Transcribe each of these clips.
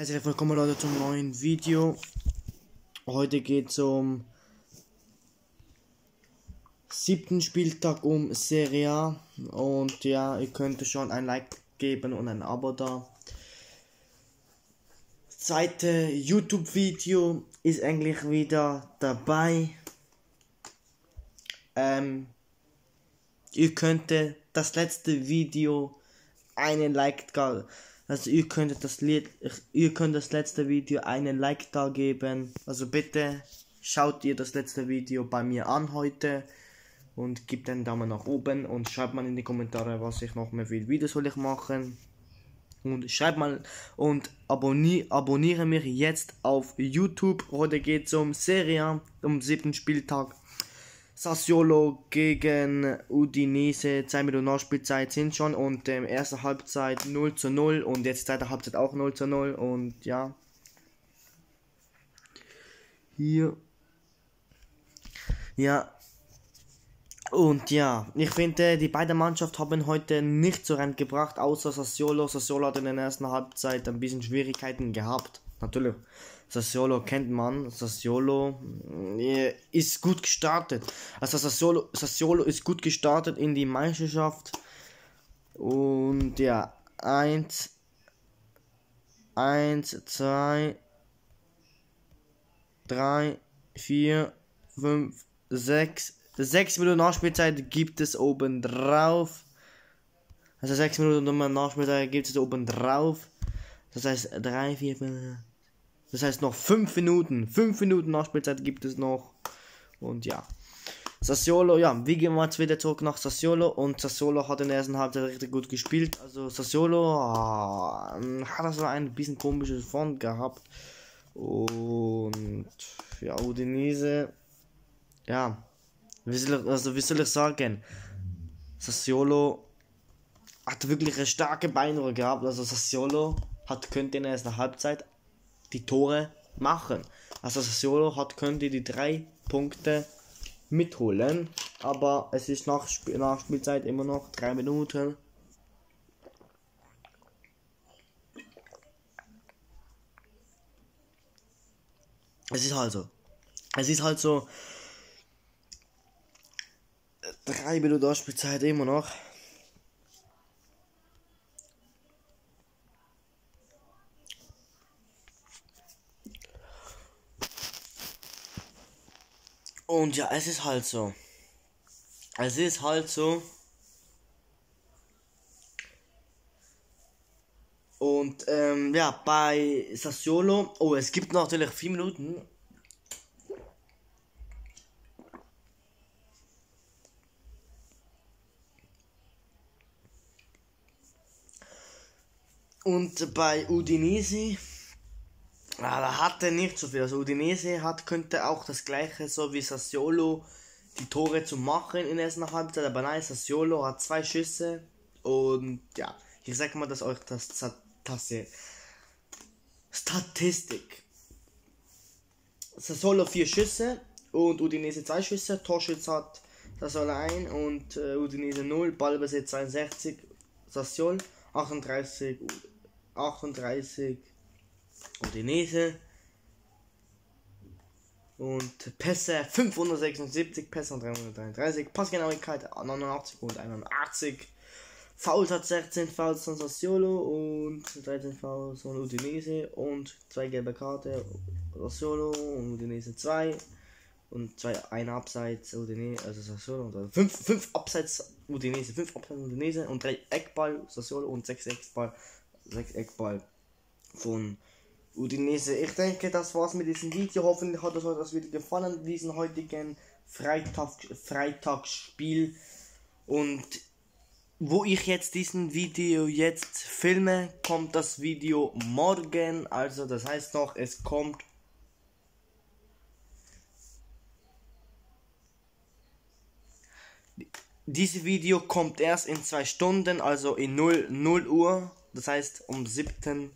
Herzlich willkommen Leute zum neuen Video. Heute geht es um siebten Spieltag um Serie A. Und ja, ihr könnt schon ein Like geben und ein Abo da. Zweite YouTube-Video ist eigentlich wieder dabei. Ähm, ihr könntet das letzte Video einen Like da also ihr könntet das Lied, ihr könnt das letzte Video einen Like da geben. Also bitte schaut ihr das letzte Video bei mir an heute und gebt einen Daumen nach oben und schreibt mal in die Kommentare, was ich noch mehr für Videos soll ich machen. Und schreibt mal und abonnier, abonniere mich jetzt auf YouTube. Heute geht es um Serie, um siebten Spieltag. Sassuolo gegen Udinese, 2 Minuten Nachspielzeit sind schon und ähm, erste Halbzeit 0 zu 0 und jetzt zweite Halbzeit auch 0 zu 0 und ja. Hier. Ja. Und ja, ich finde, die beiden Mannschaften haben heute nicht so rein gebracht, außer Sassuolo. Sassuolo hat in der ersten Halbzeit ein bisschen Schwierigkeiten gehabt. Natürlich. Sassuolo kennt man. Sassuolo äh, ist gut gestartet. Also Sassuolo, Sassuolo ist gut gestartet in die Meisterschaft. Und ja, 1, 1, 2, 3, 4, 5, 6. 6 Minuten Nachspielzeit gibt es oben drauf. Also 6 Minuten Nachspielzeit gibt es oben drauf. Das heißt 3, 4, 5. Das heißt noch 5 Minuten. 5 Minuten Nachspielzeit gibt es noch. Und ja. Sassuolo, ja, wie gehen wir jetzt wieder zurück nach Sassuolo und Sassuolo hat in der ersten Halbzeit richtig gut gespielt. Also Sassuolo ah, hat also ein bisschen komisches Fond gehabt. Und ja, Udinese, ja, wie soll, also wie soll ich sagen, Sassuolo hat wirklich eine starke Beinruhe gehabt. Also Sassuolo hat könnte in der ersten Halbzeit die Tore machen. Also Sassuolo hat könnte die drei Punkte mitholen, aber es ist nach, Sp nach Spielzeit immer noch drei Minuten. Es ist halt so. Es ist halt so. Drei Minuten Spielzeit immer noch. Und ja, es ist halt so. Es ist halt so. Und ähm, ja, bei Sassuolo. Oh, es gibt natürlich vier Minuten. Und bei Udinese aber hatte nicht so viel. Also Udinese hat, könnte auch das gleiche, so wie Sassuolo, die Tore zu machen in der ersten Halbzeit. Aber nein, Sassuolo hat zwei Schüsse. Und ja, ich sag mal, dass euch das, das Statistik. Sassuolo vier Schüsse und Udinese zwei Schüsse. Torschütz hat Sassuolo ein und äh, Udinese 0. Ballbesitz 62. Sassuolo 38. 38 Udinese. Und Pässe 576, Pässe 333, Passgenauigkeit 89 und 81. Fouls hat 16 Fouls von Sassuolo und 13 Fouls von Udinese und zwei gelbe Karte Sassuolo und Udinese 2 und zwei ein Abseits Udinese, also Sassuolo und 5 5 Abseits Udinese, 5 Abseits Udinese und 3 Eckball Sassuolo und 6 Eckball 6 Eckball von Udinese. Ich denke, das war's mit diesem Video. Hoffentlich hat euch das Video gefallen, diesen heutigen Freitag, Freitagsspiel. Und wo ich jetzt diesen Video jetzt filme, kommt das Video morgen. Also das heißt noch, es kommt Dieses Video kommt erst in zwei Stunden, also in 0, 0 Uhr, das heißt um 7.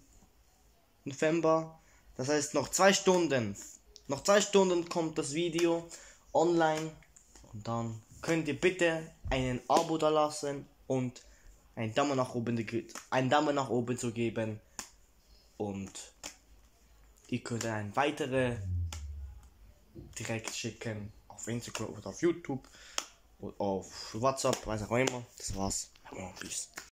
November. Das heißt, noch zwei Stunden. Noch zwei Stunden kommt das Video online. Und dann könnt ihr bitte einen Abo da lassen und einen Daumen nach oben, einen Daumen nach oben zu geben. Und Ihr könnt ein weitere direkt schicken auf Instagram oder auf YouTube oder auf WhatsApp, weiß auch immer. Das war's. Peace.